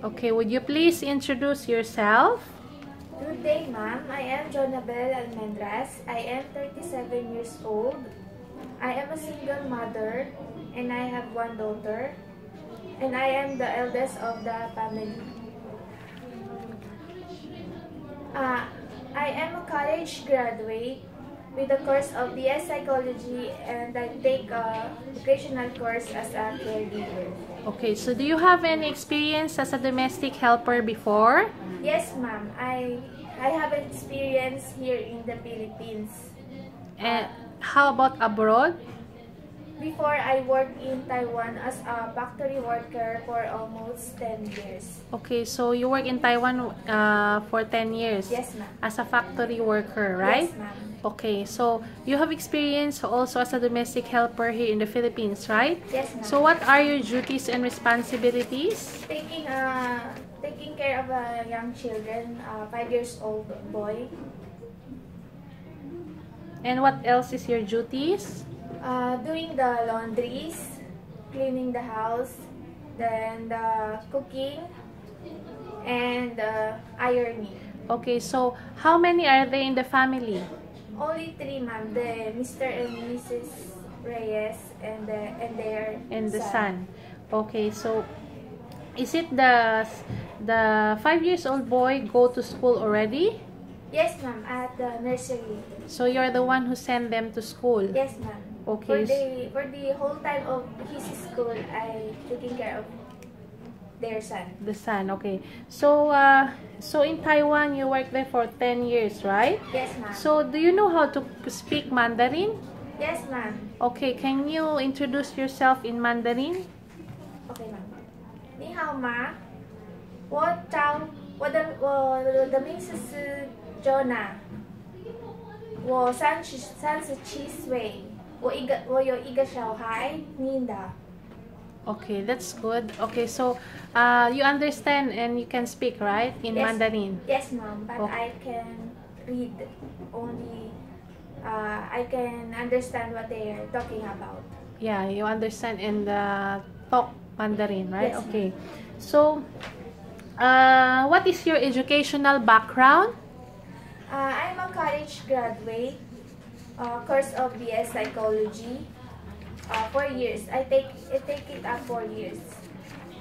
Okay, would you please introduce yourself? Good day, ma'am. I am Jonabel Almendras. I am 37 years old. I am a single mother and I have one daughter. And I am the eldest of the family. Uh, I am a college graduate with the course of BS Psychology and I take a vocational course as a caregiver. Okay, so do you have any experience as a domestic helper before? Yes, ma'am. I I have experience here in the Philippines. And how about abroad? Before I worked in Taiwan as a factory worker for almost 10 years. Okay, so you work in Taiwan uh, for 10 years Yes, ma'am. as a factory worker, right? Yes, ma'am. Okay, so you have experience also as a domestic helper here in the Philippines, right? Yes, ma'am. So what are your duties and responsibilities? taking uh taking care of uh, young children, uh, five years old boy, And what else is your duties? Uh, doing the laundries, cleaning the house, then the cooking, and uh, ironing. Okay, so how many are there in the family? Only three, ma'am. The Mr. and Mrs. Reyes and the and their And the son. Okay, so is it the the five years old boy go to school already? Yes, ma'am. At the nursery. So you're the one who send them to school. Yes, ma'am. Okay. For s- the for the whole time of his school, I taking care of their son. The son. Okay. So uh, so in Taiwan you work there for 10 years, right? Yes, ma'am. So do you know how to speak Mandarin? yes, ma'am. Okay, can you introduce yourself in Mandarin? Okay, ma'am. 你好吗？我找我的我的名字是 Jonah。我三十三十七岁，我一个我有一个小孩，Ninda。 Okay, that's good. Okay, so uh, you understand and you can speak, right? In Yes. Mandarin. Yes, ma'am. But Oh. I can read only. Uh, I can understand what they are talking about. Yeah, you understand and uh, talk Mandarin, right? Yes, ma'am. okay. So, uh, what is your educational background? Uh, I'm a college graduate, uh, course of BS Psychology. Uh, four years. I take I take it up four years.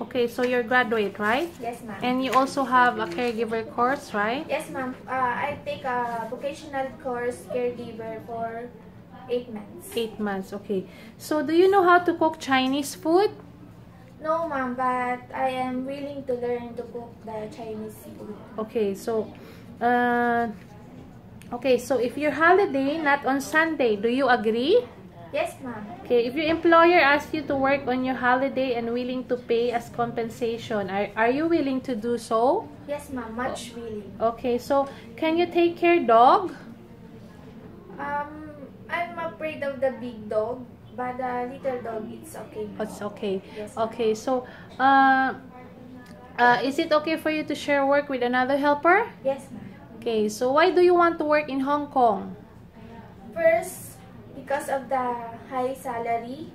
Okay, so you're graduate, right? Yes, ma'am. And you also have a caregiver course, right? yes, ma'am. Uh, I take a vocational course caregiver for eight months. Eight months, okay. So, do you know how to cook Chinese food? No, ma'am, but I am willing to learn to cook the Chinese food. Okay, so, uh, okay, so if your holiday not on Sunday, do you agree? Yes, ma'am. Okay, if your employer asks you to work on your holiday and willing to pay as compensation, are, are you willing to do so? Yes, ma'am. Much willing. Okay, so can you take care dog? Um, I'm afraid of the big dog, but the little dog, it's okay. It's okay. Yes. Okay, so uh, uh, is it okay for you to share work with another helper? Yes, ma'am. Okay, so why do you want to work in Hong Kong? First, because of the high salary.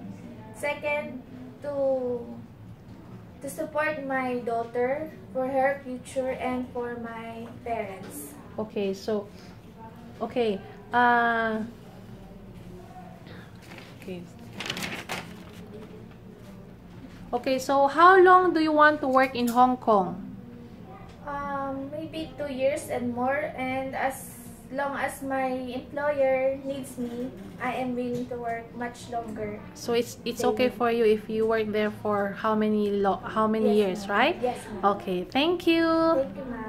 Second, to to support my daughter for her future and for my parents. Okay, so okay. Uh okay. Okay, so how long do you want to work in Hong Kong? Um, maybe two years and more. And as long as my employer needs me, I am willing to work much longer. So it's it's okay for you if you work there for how many lo- how many Yes, years, right? Yes. Okay, thank you. Thank you.